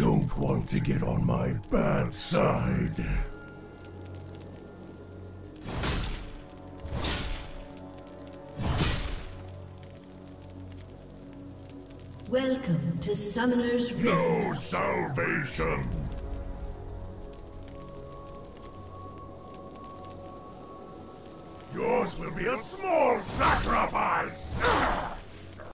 don't want to get on my bad side. Welcome to Summoner's Rift. No salvation! Yours will be a small sacrifice!